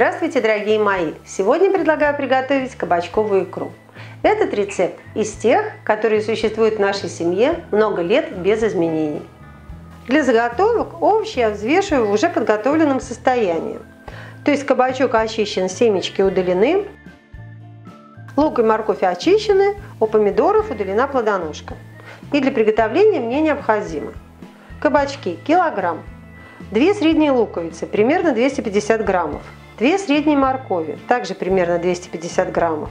Здравствуйте, дорогие мои! Сегодня предлагаю приготовить кабачковую икру. Этот рецепт из тех, которые существуют в нашей семье много лет без изменений. Для заготовок овощи я взвешиваю в уже подготовленном состоянии. То есть кабачок очищен, семечки удалены, лук и морковь очищены, у помидоров удалена плодоножка. И для приготовления мне необходимо кабачки килограмм, 2 средние луковицы, примерно 250 граммов, 2 средние моркови, также примерно 250 граммов,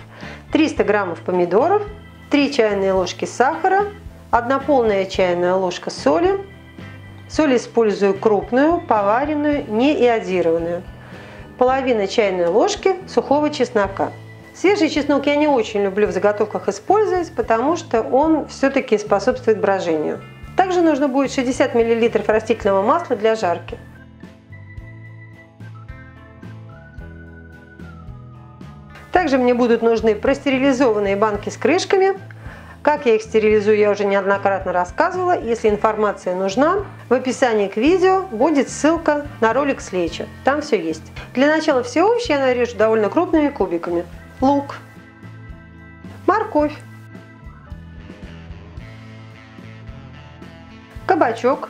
300 граммов помидоров, 3 чайные ложки сахара, 1 полная чайная ложка соли. Соль использую крупную, поваренную, не иодированную. Половина чайной ложки сухого чеснока. Свежий чеснок я не очень люблю в заготовках использовать, потому что он все-таки способствует брожению. Также нужно будет 60 мл растительного масла для жарки. Также мне будут нужны простерилизованные банки с крышками. Как я их стерилизую, я уже неоднократно рассказывала. Если информация нужна, в описании к видео будет ссылка на ролик с лечи. Там все есть. Для начала все овощи я нарежу довольно крупными кубиками. Лук, морковь, кабачок,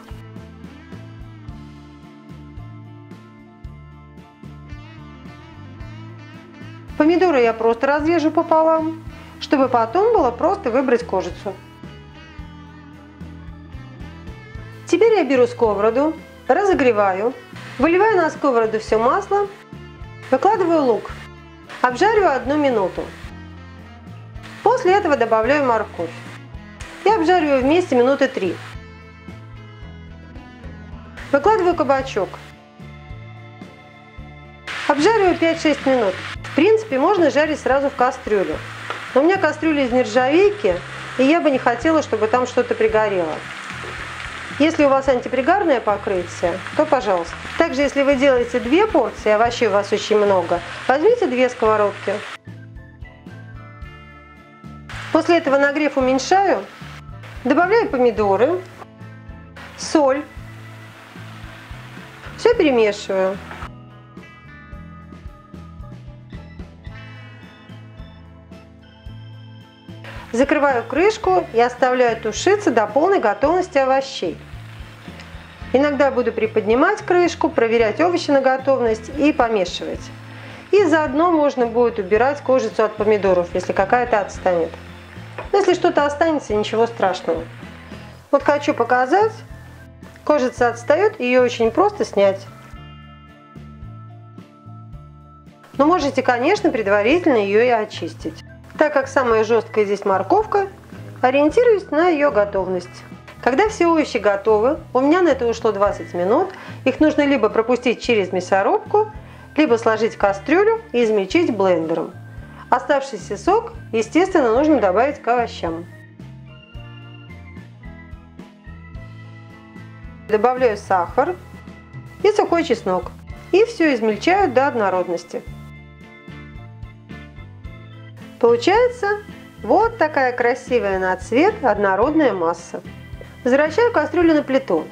Помидоры я просто разрежу пополам, чтобы потом было просто выбрать кожицу. Теперь я беру сковороду, разогреваю, выливаю на сковороду все масло, выкладываю лук, обжариваю одну минуту. После этого добавляю морковь и обжариваю вместе минуты 3. Выкладываю кабачок. Обжариваю 5-6 минут. Принципе, можно жарить сразу в кастрюлю. Но у меня кастрюля из нержавейки, и я бы не хотела, чтобы там что-то пригорело. Если у вас антипригарное покрытие, то пожалуйста. Также, если вы делаете две порции, овощей у вас очень много, возьмите две сковородки. После этого нагрев уменьшаю, добавляю помидоры, соль, все перемешиваю. Закрываю крышку и оставляю тушиться до полной готовности овощей. Иногда буду приподнимать крышку, проверять овощи на готовность и помешивать. И заодно можно будет убирать кожицу от помидоров, если какая-то отстанет. Но если что-то останется, ничего страшного. Вот хочу показать, Кожица отстает, ее очень просто снять. Но можете, конечно, предварительно ее и очистить. Так как самая жесткая здесь морковка, ориентируюсь на ее готовность. Когда все овощи готовы, у меня на это ушло 20 минут, их нужно либо пропустить через мясорубку, либо сложить в кастрюлю и измельчить блендером. Оставшийся сок, естественно, нужно добавить к овощам. Добавляю сахар и сухой чеснок. И все измельчаю до однородности. Получается вот такая красивая на цвет однородная масса. Возвращаю кастрюлю на плиту.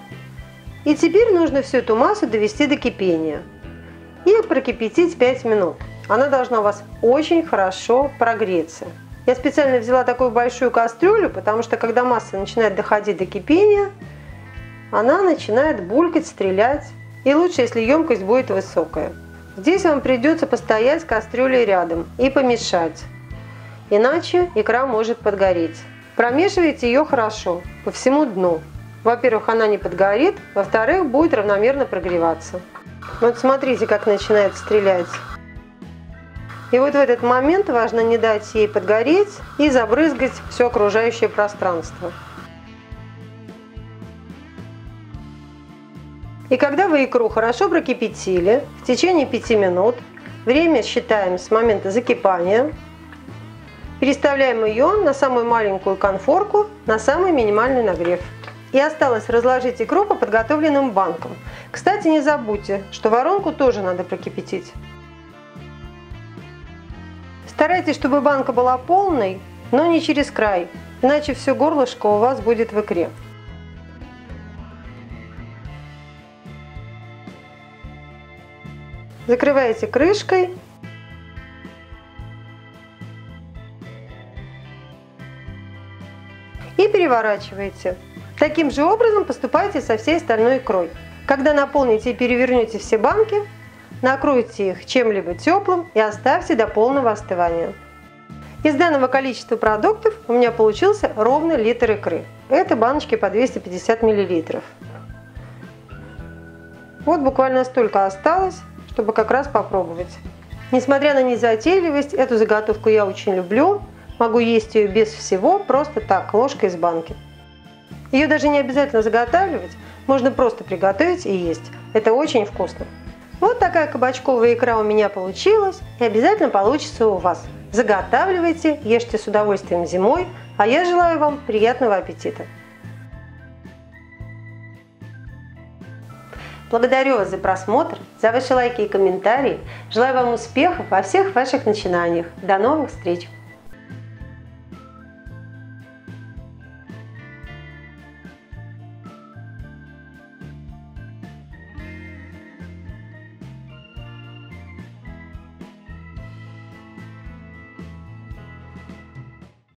И теперь нужно всю эту массу довести до кипения. И прокипятить 5 минут. Она должна у вас очень хорошо прогреться. Я специально взяла такую большую кастрюлю, потому что когда масса начинает доходить до кипения, она начинает булькать, стрелять. И лучше, если емкость будет высокая. Здесь вам придется постоять с кастрюлей рядом и помешать. Иначе икра может подгореть. Промешивайте ее хорошо, по всему дну. Во-первых, она не подгорит, во-вторых, будет равномерно прогреваться. Вот смотрите, как начинает стрелять. И вот в этот момент важно не дать ей подгореть и забрызгать все окружающее пространство. И когда вы икру хорошо прокипятили, в течение 5 минут, время считаем с момента закипания, переставляем ее на самую маленькую конфорку, на самый минимальный нагрев. И осталось разложить икру по подготовленным банкам. Кстати, не забудьте, что воронку тоже надо прокипятить. Старайтесь, чтобы банка была полной, но не через край, иначе все горлышко у вас будет в икре. Закрываете крышкой. Переворачиваете. Таким же образом поступайте со всей остальной икрой. Когда наполните и перевернете все банки, накройте их чем-либо теплым и оставьте до полного остывания. Из данного количества продуктов у меня получился ровно литр икры. Это баночки по 250 мл. Вот буквально столько осталось, чтобы как раз попробовать. Несмотря на незатейливость, эту заготовку я очень люблю. Могу есть ее без всего, просто так, ложкой из банки. Ее даже не обязательно заготавливать, можно просто приготовить и есть. Это очень вкусно. Вот такая кабачковая икра у меня получилась и обязательно получится у вас. Заготавливайте, ешьте с удовольствием зимой, а я желаю вам приятного аппетита. Благодарю вас за просмотр, за ваши лайки и комментарии. Желаю вам успехов во всех ваших начинаниях. До новых встреч!